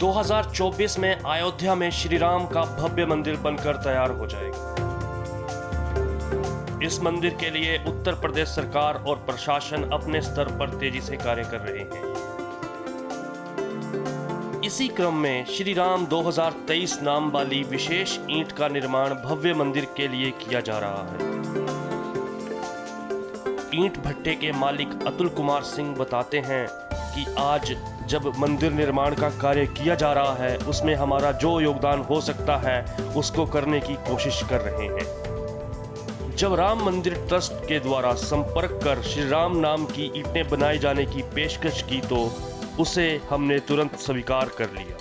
2024 में अयोध्या में श्री राम का भव्य मंदिर बनकर तैयार हो जाएगा। इस मंदिर के लिए उत्तर प्रदेश सरकार और प्रशासन अपने स्तर पर तेज़ी से कार्य कर रहे हैं। इसी क्रम में श्री राम 2023 नाम वाली विशेष ईंट का निर्माण भव्य मंदिर के लिए किया जा रहा है। ईंट भट्टे के मालिक अतुल कुमार सिंह बताते हैं कि आज जब मंदिर निर्माण का कार्य किया जा रहा है, उसमें हमारा जो योगदान हो सकता है, उसको करने की कोशिश कर रहे हैं। जब राम मंदिर ट्रस्ट के द्वारा संपर्क कर श्री राम नाम की ईंटें बनाए जाने की पेशकश की तो उसे हमने तुरंत स्वीकार कर लिया।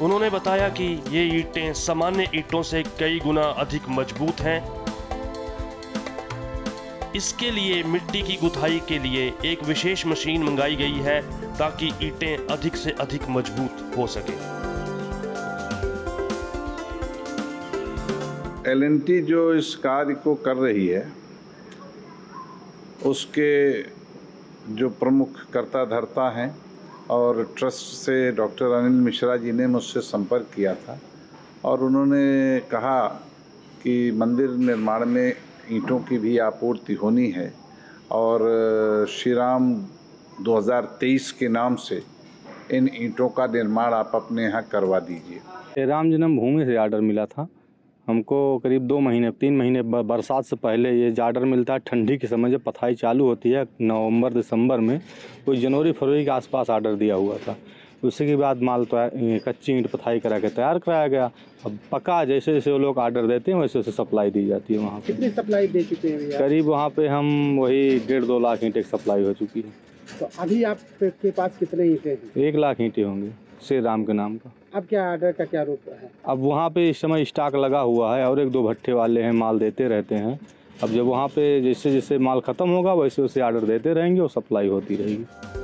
उन्होंने बताया कि ये ईंटें सामान्य ईटों से कई गुना अधिक मज़बूत हैं। इसके लिए मिट्टी की गुथाई के लिए एक विशेष मशीन मंगाई गई है ताकि ईंटें अधिक से अधिक मज़बूत हो सके। एलएनटी जो इस कार्य को कर रही है, उसके जो प्रमुख कर्ता धर्ता हैं और ट्रस्ट से डॉक्टर अनिल मिश्रा जी ने मुझसे संपर्क किया था और उन्होंने कहा कि मंदिर निर्माण में ईंटों की भी आपूर्ति होनी है। और श्री राम 2023 के नाम से इन ईंटों का निर्माण आप अपने यहाँ करवा दीजिए। राम जन्म भूमि से आर्डर मिला था। हमको करीब दो महीने, तीन महीने बरसात से पहले ये आर्डर मिलता है, ठंडी के समय जब पथाई चालू होती है, नवंबर, दिसंबर में कोई जनवरी, फरवरी के आसपास आर्डर दिया हुआ था। उसी के बाद माल तो कच्ची ईंट पथाई करा के तैयार कराया गया। अब पका जैसे जैसे वो लोग आर्डर देते हैं वैसे वैसे सप्लाई दी जाती है वहाँ कितनी सप्लाई दे चुके हैं करीब वहाँ पे हम वही डेढ़ दो लाख ईंटें सप्लाई हो चुकी है। तो अभी आपके पास कितने ईंटें हैं? एक लाख ईंटें होंगे श्री राम के नाम का। अब क्या आर्डर का क्या रूप है? अब वहाँ पे इस समय स्टॉक लगा हुआ है और एक दो भट्टे वाले हैं माल देते रहते हैं। अब जब वहाँ पे जैसे जैसे माल ख़त्म होगा वैसे वैसे आर्डर देते रहेंगे और सप्लाई होती रहेगी।